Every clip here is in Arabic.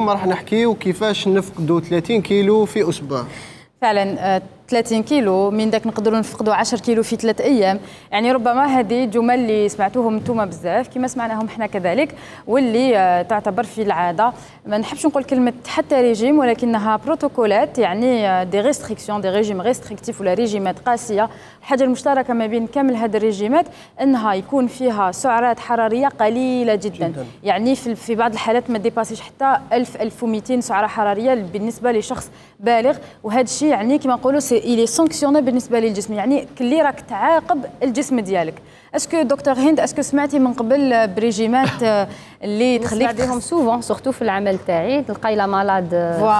اليوم راح نحكيو كيفاش نفقدوا 30 كيلو في أسبوع. فعلا 30 كيلو من داك نقدروا نفقدوا 10 كيلو في ثلاث أيام. يعني ربما هذه جمل اللي سمعتوهم أنتم بزاف كما سمعناهم إحنا كذلك واللي آه، تعتبر في العادة. ما نحبش نقول كلمة حتى ريجيم ولكنها بروتوكولات يعني des restrictions des régimes restrictifs ولا ريجيمات قاسية. الحاجة المشتركة ما بين كامل هذه الريجيمات إنها يكون فيها سعرات حرارية قليلة جدا, جداً. يعني في بعض الحالات ما dépassé ش حتى 1000 1200 سعرة حرارية بالنسبة لشخص بالغ. وهذا الشيء يعني كما نقولوا c'est aller sanctionner بالنسبة للجسم يعني كلي راك تعاقب الجسم ديالك. est-ce que دكتور هند est-ce que سمعتي من قبل بريجيمات آه، اللي تخليك تخدم souvent surtout في العمل تاعي تلقاي la malade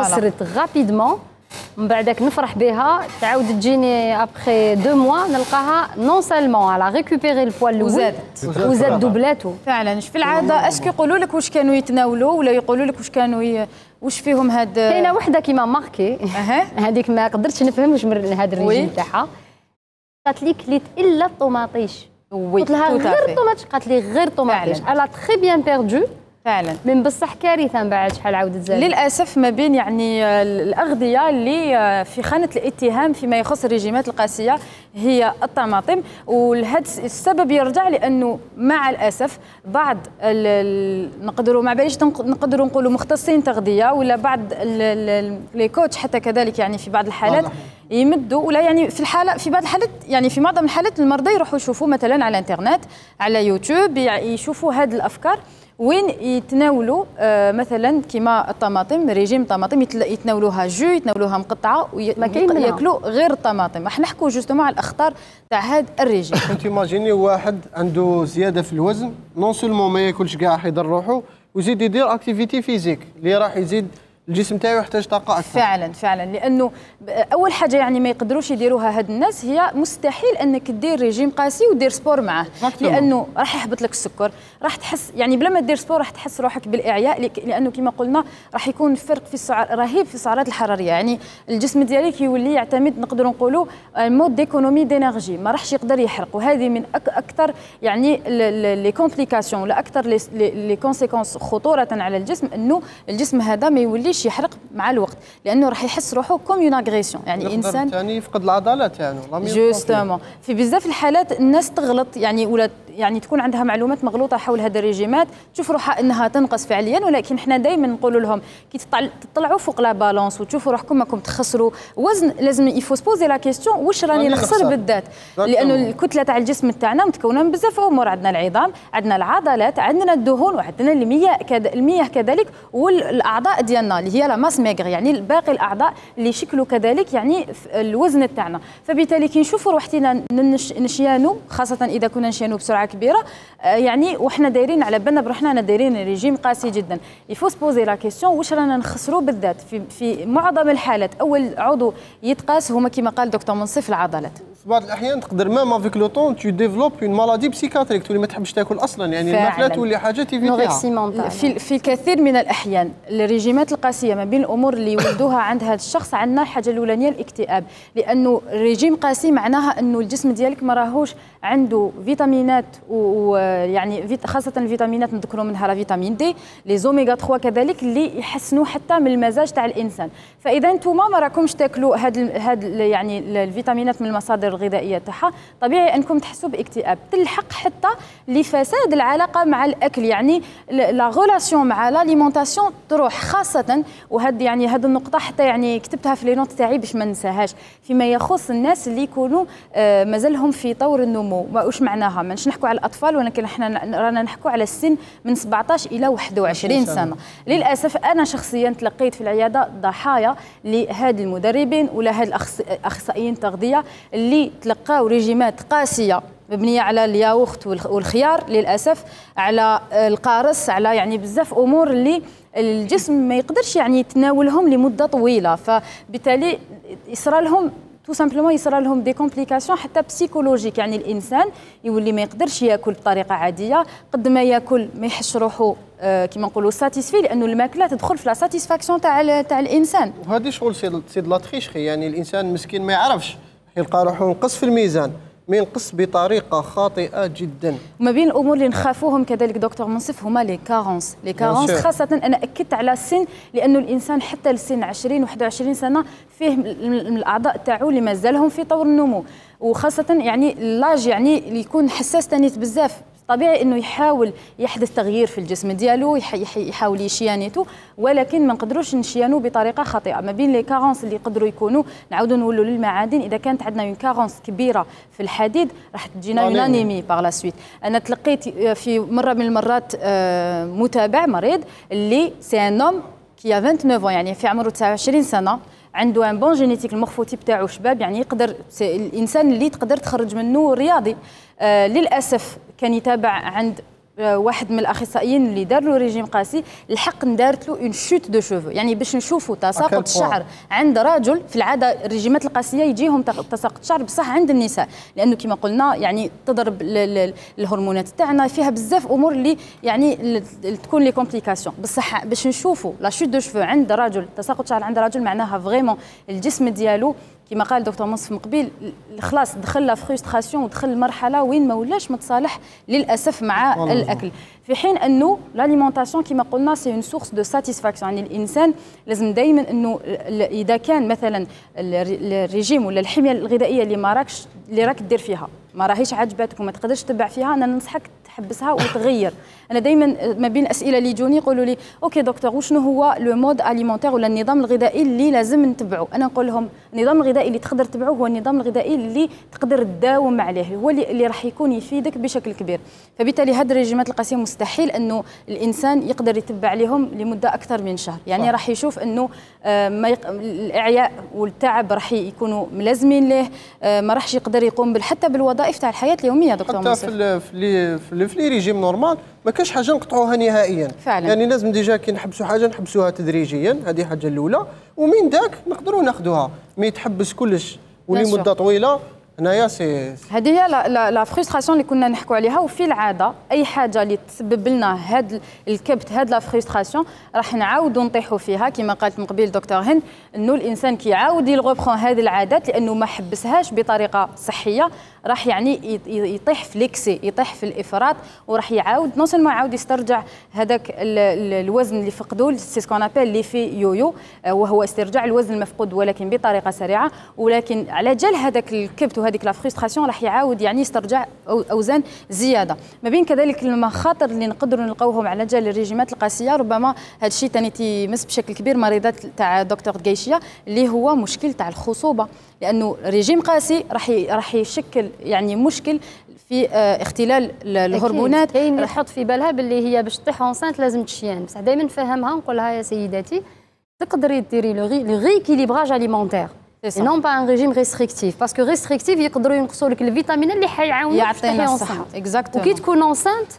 خسرت rapidement من بعدك نفرح بها. تعاود تجيني après deux mois نلقاها نون سالمون على ريكوبيري البوا الأول وزادت. وزاد doublé اتو. فعلا. في العادة est-ce que يقولوا لك واش كانوا يتناولوا ولا يقولوا لك واش كانوا ي... واش فيهم هاد كاينة وحدة qui m'a marqué. هذيك ما قدرتش نفهم واش من هذا الريجيم تاعها. قالت لي كليت إلا الطوماطيش. قلت لها غير الطوماطيش. قالت لي غير الطوماطيش. elle a très bien perdu فعلا. من بصح كارثه من بعد شحال عاودت زادت. للأسف ما بين يعني الأغذية اللي في خانة الاتهام فيما يخص الرجيمات القاسية هي الطماطم. ولهذا السبب يرجع لأنه مع الأسف بعض نقدروا ما باليش نقدروا نقولوا مختصين تغذية ولا بعض les coachs حتى كذلك يعني في بعض الحالات. يمدوا ولا يعني في الحاله في بعض الحالات يعني في معظم الحالات المرضى يروحوا يشوفوا مثلا على الإنترنت على يوتيوب يشوفوا هذه الأفكار. وين يتناولوا آه مثلا كيما الطماطم ريجيم طماطم يتناولوها jus يتناولوها مقطعة وياكلوا غير الطماطم. راح نحكوا justement على الأخطار تاع هذا الريجيم. كنت imagine ي واحد عنده زيادة في الوزن non seulement ما ياكلش كاع حيضر روحه ويزيد يدير activité physique اللي راح يزيد الجسم تاعو يحتاج طاقة أكثر. فعلا فعلا. لأنه أول حاجة يعني ما يقدروش يديروها هاد الناس هي مستحيل أنك دير ريجيم قاسي ودير sport معاه. لأنه راح يحبط لك السكر راح تحس يعني بلا ما دير sport راح تحس روحك بالإعياء لأنه كما قلنا راح يكون فرق في السعر رهيب في السعرات الحرارية. يعني الجسم ديالك يولي يعتمد نقدروا نقولوا mode d'économie d'énergie ما راحش يقدر يحرق. وهذه من أكثر يعني les complications ولا أكثر les conséquences خطورة على الجسم إنه الجسم هذا ما يوليش يحرق مع الوقت لأنه راح يحس روحه comme en agression يعني انسان يعني يفقد العضلات يعني justement في بزاف الحالات الناس تغلط يعني ولا يعني تكون عندها معلومات مغلوطة حول هذه الريجيمات تشوف روحها إنها تنقص فعليا ولكن إحنا دائما نقولوا لهم كي تطلعوا فوق la balance وتشوفوا روحكم ماكم تخسروا. وزن لازم il faut se poser la question واش راني نخسر بالذات؟ لأنه الكتلة تاع الجسم تاعنا متكونة من بزاف امور عندنا العظام عندنا العضلات عندنا الدهون وعندنا المياه المياه كذلك والأعضاء ديالنا اللي هي la masse maigre يعني باقي الأعضاء اللي يشكلوا كذلك يعني الوزن تاعنا. فبالتالي كي نشوفوا روحتنا نشيانو خاصة إذا كنا نشيانو بسرعة كبيرة. آه، يعني وحنا دايرين على بالنا بروحنا دايرين ريجيم قاسي جدا. il faut se poser la question واش رانا نخسروا بالذات في في معظم الحالات. أول عضو يتقاس هما كما قال دكتور منصف العضلات. في بعض الأحيان تقدر même avec le temps tu développes une maladie psychiatrique تولي ما تحبش تاكل أصلا يعني الماكله تولي حاجة ت évite يها في في الكثير من الأحيان الريجيمات القاسية ما بين الأمور اللي يولدوها عند هذا الشخص عندنا الحاجة الأولانية الاكتئاب. لأنه ريجيم قاسي معناها أنه الجسم ديالك ما راهوش عنده فيتامينات ويعني خاصة الفيتامينات نذكروا منها فيتامين D les oméga 3 كذلك اللي يحسنوا حتى من المزاج تاع الإنسان. فإذا أنتم ما راكمش تاكلوا هاد هاد يعني الفيتامينات من المصادر الغذائية تاعها. طبيعي أنكم تحسوا باكتئاب. تلحق حتى لفساد العلاقة مع الأكل. يعني la relation مع l'alimentation تروح. خاصة وهاد يعني هاد النقطة حتى يعني كتبتها في les notes تاعي باش ما ننساهاش. فيما يخص الناس اللي يكونوا آه مازالهم في طور النمو. واش معناها؟ ماناش نحكوا على الأطفال ولكن إحنا رانا نحكوا على السن من 17 إلى 21 سنة. للأسف أنا شخصيا تلقيت في العيادة ضحايا لهاد المدربين ولا هاد الاخصائيين التغذيه اللي تلقاو ريجيمات قاسية مبنية على الياوخت والخيار للأسف على القارص على يعني بزاف أمور اللي الجسم ما يقدرش يعني يتناولهم لمدة طويلة. فبالتالي يصرى لهم tout simplement يصرى لهم des complications حتى psychologiques يعني الإنسان يولي ما يقدرش يأكل بطريقة عادية قد ما يأكل ما يحسش روحه آه كيما نقولوا satisfait لأنه المأكلة تدخل في la satisfaction تاع تاع الإنسان. وهذه شغل c'est la tricherie يعني الإنسان مسكين ما يعرفش. يلقى روحه نقص في الميزان ما ينقص بطريقة خاطئة جدا. ما بين الأمور اللي نخافوهم كذلك دكتور منصف هما les carences les carences خاصة أنا أكدت على السن لأنه الإنسان حتى السن 20 21 سنة فيه من الأعضاء تاعو اللي مازالهم في طور النمو. وخاصة يعني l'âge يعني اللي يكون حساس تانيت بزاف. طبيعي إنه يحاول يحدث تغيير في الجسم ديالو يحاول يشيانيتو ولكن ما نقدروش نشيانو بطريقة خاطئة. ما بين les carences اللي يقدروا يكونوا نعاودوا نولوا للمعادن. إذا كانت عندنا une carence كبيرة في الحديد راح تجينا une anémie par la suite أنا تلقيت في مرة من المرات آه، متابع مريض اللي c'est un homme qui 29 يعني في عمره 29 سنة عنده une bonne génétique ال morphotype تاعو شباب يعني يقدر الإنسان اللي تقدر تخرج منه رياضي. آه للأسف كان يتابع عند آه، واحد من الأخصائيين اللي دار له ريجيم قاسي الحق ندارت له une chute de cheveux يعني باش نشوفوا تساقط الشعر عند رجل في العادة الريجيمات القاسية يجيهم تساقط الشعر بصح عند النساء. لأنه كما قلنا يعني تضرب الهرمونات تاعنا فيها بزاف أمور اللي يعني تكون les complications بصح باش نشوفوا la chute de cheveux عند رجل تساقط شعر عند رجل معناها vraiment الجسم ديالو كما قال دكتور منصف من قبيل خلاص دخل la frustration ودخل المرحله وين ما ولاش متصالح للأسف مع الأكل. في حين أنه l'alimentation كما قلنا c'est une source de satisfaction يعني الإنسان لازم دائما أنه إذا كان مثلا الريجيم ولا الحمية الغذائية اللي ما راكش اللي راك دير فيها ما راهيش عاجباتك وما تقدرش تتبع فيها أنا ننصحك تحبسها وتغير. أنا دائما ما بين الاسئله اللي يجوني يقولوا لي OK دكتور وشنو هو le mode alimentaire ولا النظام الغذائي اللي لازم نتبعه؟ أنا نقول لهم النظام الغذائي اللي تقدر تتبعه هو النظام الغذائي اللي تقدر تداوم عليه هو اللي, اللي راح يكون يفيدك بشكل كبير. فبالتالي هذه الرجيمات القاسيه مستحيل إنه الإنسان يقدر يتبع عليهم لمدة أكثر من شهر. يعني راح يشوف إنه آه، ما يق... الإعياء والتعب راح يكونوا ملازمين له آه، ما راحش يقدر يقوم حتى بالوظائف تاع الحياة اليومية دكتور حتى مصر. في في, في le régime normal ما كاش حاجة نقطعوها نهائيا. فعلا. يعني لازم déjà كي نحبسوا حاجة نحبسوها تدريجيا هذه حاجة الأولى. ومن ذاك نقدروا ناخذوها mais تحبس كلش ولمده طويلة. هنايا c'est هذه هي la, frustration اللي كنا نحكوا عليها وفي العادة أي حاجة اللي تسبب لنا هاد الكبت هاد la frustration راح نعاودوا نطيحوا فيها. كما قالت من قبيل دكتور هند إنه الإنسان كيعاود il reprend هذه العادات لأنه ما حبسهاش بطريقة صحية راح يعني يطيح في l'excès يطيح في الإفراط وراح يعاود non seulement يعاود يسترجع هذاك الوزن اللي فقدوه c'est ce qu'on appelle l'effet yoyo وهو استرجاع الوزن المفقود ولكن بطريقة سريعة ولكن على جال هذاك الكبت وهذيك la frustration راح يعاود يعني يسترجع أوزان زيادة. ما بين كذلك المخاطر اللي نقدروا نلقاوهم على جال الريجيمات القاسية ربما هذا الشيء ثاني تمس بشكل كبير مريضات تاع دكتور قيشيه اللي هو مشكل تاع الخصوبة. لأنه ريجيم قاسي راح راح يشكل يعني مشكل في آه، اختلال الهرمونات. كاين اللي يحط في بالها باللي هي باش تطيح enceinte لازم تشيان. بصح دائما نفهمها نقول لها يا سيداتي تقدري ديري le rééquilibrage alimentaire non pas un régime restrictif parce que restrictif يقدروا ينقصوا لك الفيتامين اللي حيعاونوك يعطينا الصحه exactement وكي تكون enceinte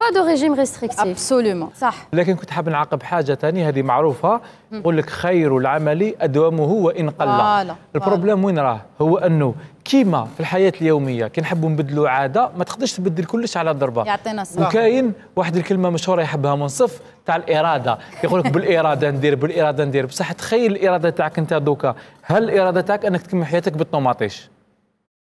pas de régime restrictif absolument صح لكن كنت حاب نعقب حاجة ثانية هذه معروفة. يقول لك خير العمل أدومه وإن قل. ال problème وين راه؟ هو أنه كيما في الحياة اليومية كي نحبوا نبدلوا عادة ما تقدرش تبدل كلش على ضربة. يعطينا الصحه وكاين واحد الكلمة مشهورة يحبها منصف تاع الإرادة. يقول لك بالإرادة ندير بالإرادة ندير. بصح تخيل الإرادة تاعك أنت دوكا. هل الإرادة تاعك أنك تكمل حياتك بالطوماطيش؟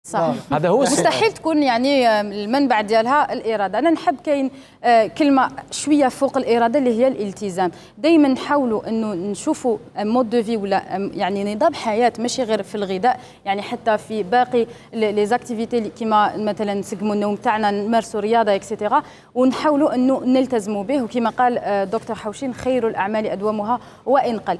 صح. آه. هذا هو مستحيل تكون يعني آه، المنبع ديالها الإرادة. أنا نحب كاين آه، كلمة شوية فوق الإرادة اللي هي الالتزام. دائما نحاولوا إنه نشوفوا mode de vie ولا يعني نظام حياة ماشي غير في الغذاء يعني حتى في باقي les activités كيما مثلا نسقموا النوم تاعنا نمارسوا رياضة et cetera ونحاولوا إنه نلتزموا به. وكما قال دكتور حوشين خير الأعمال أدومها وان قل